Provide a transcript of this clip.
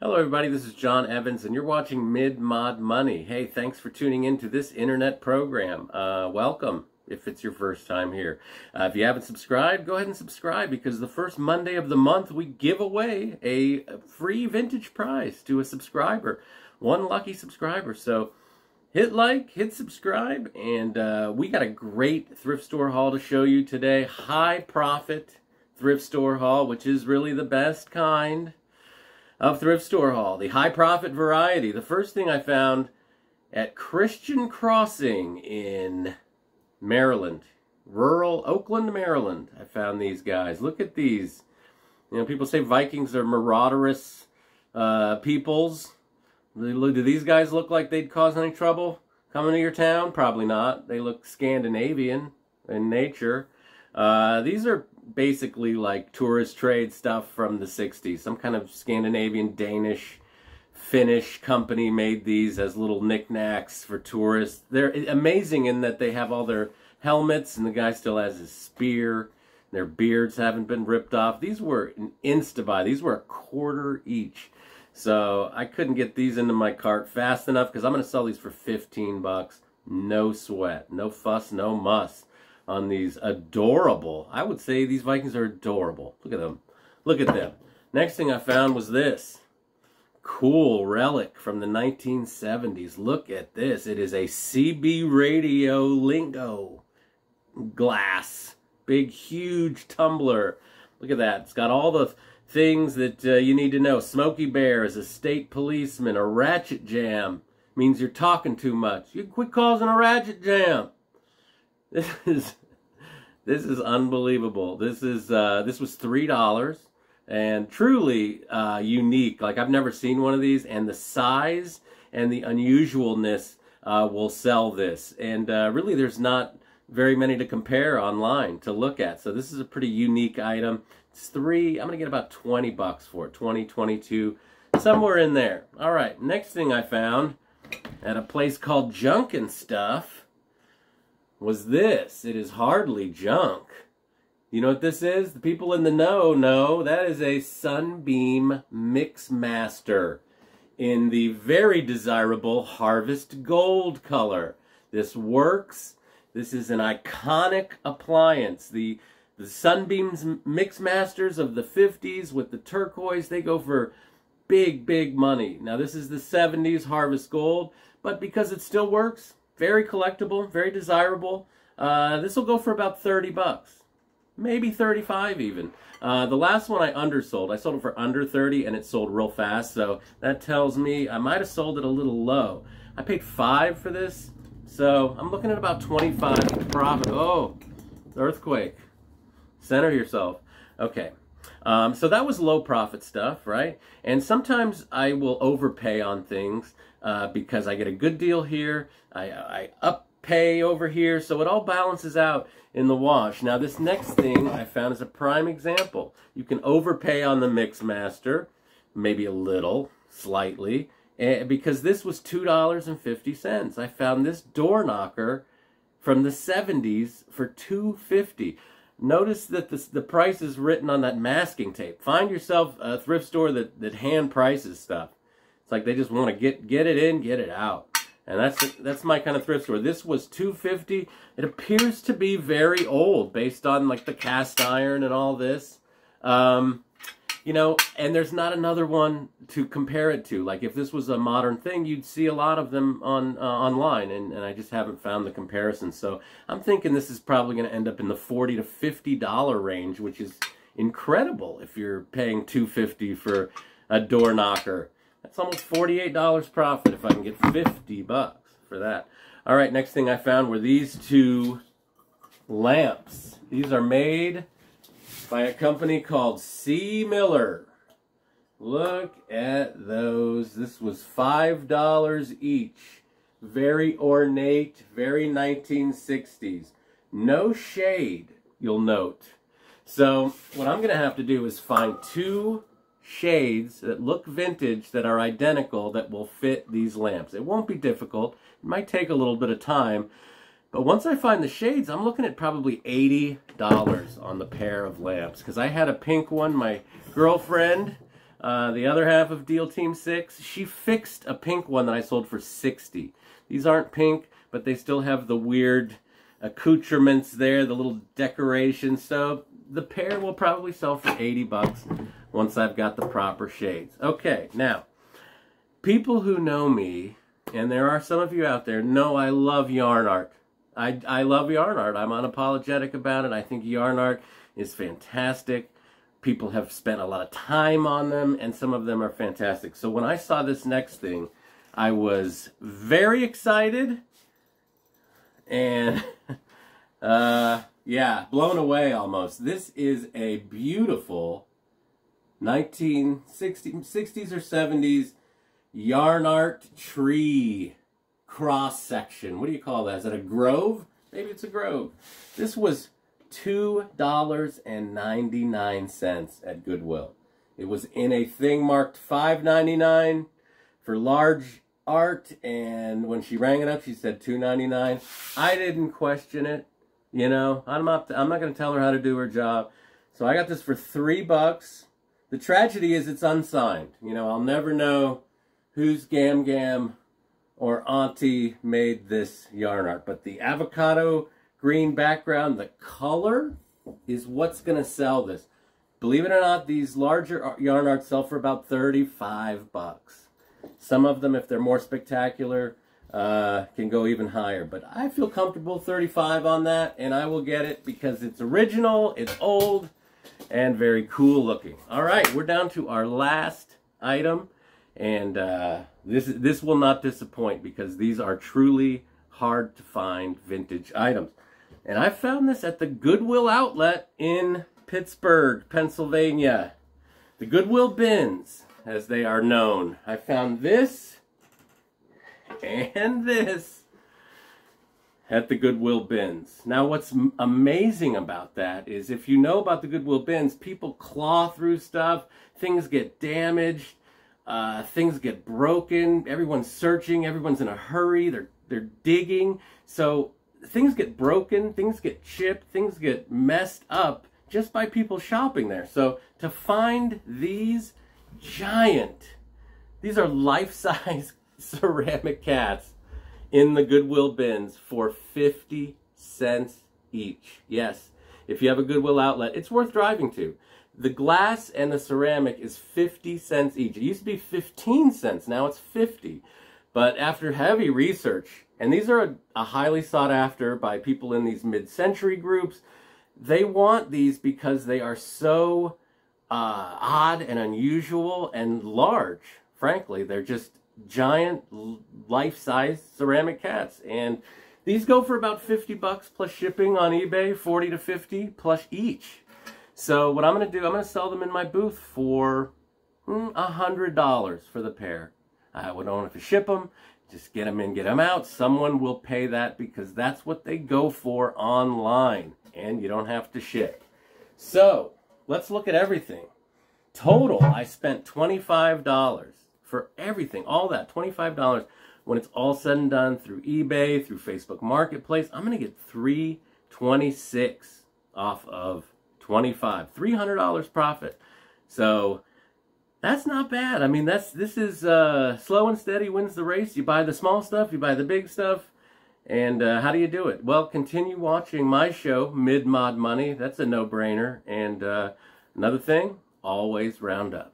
Hello, everybody. This is John Evans, and you're watching Mid Mod Money. Hey, thanks for tuning in to this internet program. Uh, welcome if it's your first time here. Uh, if you haven't subscribed, go ahead and subscribe because the first Monday of the month we give away a free vintage prize to a subscriber, one lucky subscriber. So hit like, hit subscribe, and uh, we got a great thrift store haul to show you today. High profit thrift store haul, which is really the best kind of thrift store haul, the high profit variety. The first thing I found at Christian Crossing in Maryland, rural Oakland, Maryland. I found these guys. Look at these. You know, people say Vikings are marauderous uh, peoples. Do these guys look like they'd cause any trouble coming to your town? Probably not. They look Scandinavian in nature. Uh, these are basically like tourist trade stuff from the 60s. Some kind of Scandinavian, Danish, Finnish company made these as little knickknacks for tourists. They're amazing in that they have all their helmets and the guy still has his spear. Their beards haven't been ripped off. These were an insta-buy. These were a quarter each. So I couldn't get these into my cart fast enough because I'm going to sell these for 15 bucks. No sweat. No fuss, no muss on these adorable. I would say these Vikings are adorable. Look at them. Look at them. Next thing I found was this. Cool relic from the 1970s. Look at this. It is a CB radio lingo glass. Big, huge tumbler. Look at that. It's got all the things that uh, you need to know. Smokey Bear is a state policeman. A ratchet jaw means you're talking too much. You quit causing a ratchet jaw. This is this is unbelievable. This is uh, this was three dollars and truly uh, unique. Like I've never seen one of these, and the size and the unusualness uh, will sell this. And uh, really, there's not very many to compare online to look at. So this is a pretty unique item. It's three. I'm gonna get about 20 bucks for it. 20, 22, somewhere in there. All right. Next thing I found at a place called Junk and Stuff was this. It is hardly junk. You know what this is? The people in the know know that is a Sunbeam Mixmaster in the very desirable Harvest Gold color. This works. This is an iconic appliance. The the Sunbeams Mixmasters of the 50s with the turquoise, they go for big, big money. Now this is the 70s Harvest Gold, but because it still works, very collectible, very desirable. Uh, this will go for about 30 bucks, maybe 35 even. Uh, the last one I undersold. I sold it for under 30 and it sold real fast, so that tells me I might have sold it a little low. I paid 5 for this, so I'm looking at about 25 profit. Oh, earthquake. Center yourself. Okay. Um, so that was low profit stuff, right? And sometimes I will overpay on things uh, because I get a good deal here. I, I up pay over here, so it all balances out in the wash. Now this next thing I found is a prime example. You can overpay on the Mixmaster, maybe a little, slightly, eh, because this was $2.50. I found this door knocker from the 70s for 250 Notice that the, the price is written on that masking tape. Find yourself a thrift store that, that hand prices stuff. It's like they just want to get get it in, get it out. And that's that's my kind of thrift store. This was 250. It appears to be very old based on like the cast iron and all this. Um, you know, and there's not another one to compare it to. Like if this was a modern thing, you'd see a lot of them on uh, online, and, and I just haven't found the comparison. So I'm thinking this is probably going to end up in the 40 to 50 dollar range, which is incredible if you're paying 250 for a door knocker. That's almost $48 profit if I can get 50 bucks for that. All right, next thing I found were these two lamps. These are made by a company called C. Miller. Look at those. This was $5 each. Very ornate, very 1960s. No shade, you'll note. So what I'm going to have to do is find two shades that look vintage that are identical that will fit these lamps. It won't be difficult. It might take a little bit of time. But once I find the shades, I'm looking at probably $80 on the pair of lamps. Because I had a pink one. My girlfriend uh, the other half of Deal Team 6, she fixed a pink one that I sold for 60 These aren't pink, but they still have the weird accoutrements there, the little decoration. So the pair will probably sell for 80 bucks once I've got the proper shades. Okay, now, people who know me, and there are some of you out there, know I love yarn art. I, I love yarn art. I'm unapologetic about it. I think yarn art is fantastic. People have spent a lot of time on them, and some of them are fantastic. So when I saw this next thing, I was very excited, and uh, yeah, blown away almost. This is a beautiful 1960s or 70s yarn art tree cross section. What do you call that? Is that a grove? Maybe it's a grove. This was $2.99 at Goodwill. It was in a thing marked $5.99 for large art, and when she rang it up, she said $2.99. I didn't question it. You know, I'm not, I'm not going to tell her how to do her job. So I got this for three bucks. The tragedy is it's unsigned. You know, I'll never know whose Gam Gam or Auntie made this yarn art. But the avocado green background, the color is what's going to sell this. Believe it or not, these larger yarn arts sell for about 35 bucks. Some of them, if they're more spectacular, uh, can go even higher. But I feel comfortable 35 on that, and I will get it because it's original, it's old, and very cool looking. All right, we're down to our last item, and uh, this this will not disappoint because these are truly hard to find vintage items. And I found this at the Goodwill outlet in Pittsburgh, Pennsylvania. The Goodwill bins, as they are known. I found this and this at the Goodwill bins. Now, what's amazing about that is if you know about the Goodwill bins, people claw through stuff, things get damaged, uh, things get broken, everyone's searching, everyone's in a hurry, they're, they're digging. So things get broken, things get chipped, things get messed up just by people shopping there. So to find these giant, these are life-size ceramic cats in the Goodwill bins for 50 cents each. Yes, if you have a Goodwill outlet, it's worth driving to. The glass and the ceramic is 50 cents each. It used to be 15 cents, now it's 50. But after heavy research, and these are a, a highly sought after by people in these mid-century groups, they want these because they are so uh, odd and unusual and large. Frankly, they're just giant life-size ceramic cats. And these go for about 50 bucks plus shipping on eBay, 40 to 50 plus each. So what I'm going to do, I'm going to sell them in my booth for hmm, a $100 for the pair. I would own if to ship them. Just get them in, get them out. Someone will pay that because that's what they go for online. And you don't have to ship. So, let's look at everything. Total, I spent $25 for everything, all that, $25. When it's all said and done through eBay, through Facebook Marketplace, I'm going to get 326 off of 25 $300 profit. So that's not bad. I mean, that's this is uh, slow and steady wins the race. You buy the small stuff, you buy the big stuff. And uh, how do you do it? Well, continue watching my show, Mid Mod Money. That's a no-brainer. And uh, another thing, always round up.